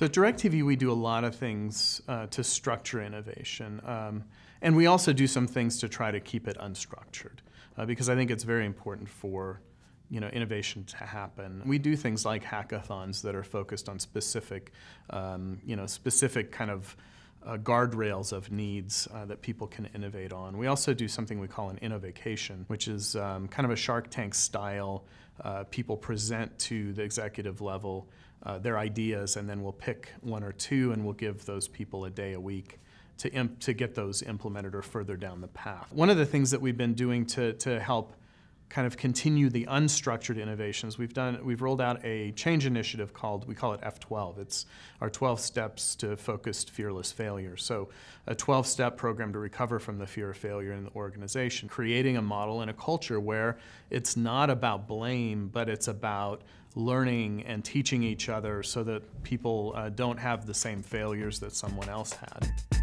So at DirecTV, we do a lot of things uh, to structure innovation. Um, and we also do some things to try to keep it unstructured uh, because I think it's very important for you know, innovation to happen. We do things like hackathons that are focused on specific, um, you know, specific kind of uh, guardrails of needs uh, that people can innovate on. We also do something we call an innovacation, which is um, kind of a Shark Tank style. Uh, people present to the executive level uh, their ideas, and then we'll pick one or two, and we'll give those people a day a week to, to get those implemented or further down the path. One of the things that we've been doing to, to help kind of continue the unstructured innovations. We've done, we've rolled out a change initiative called, we call it F12. It's our 12 steps to focused fearless failure. So a 12-step program to recover from the fear of failure in the organization, creating a model and a culture where it's not about blame, but it's about learning and teaching each other so that people uh, don't have the same failures that someone else had.